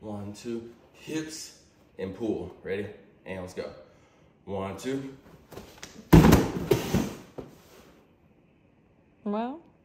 One, two, hips and pull. Ready? And let's go. One, two. Well,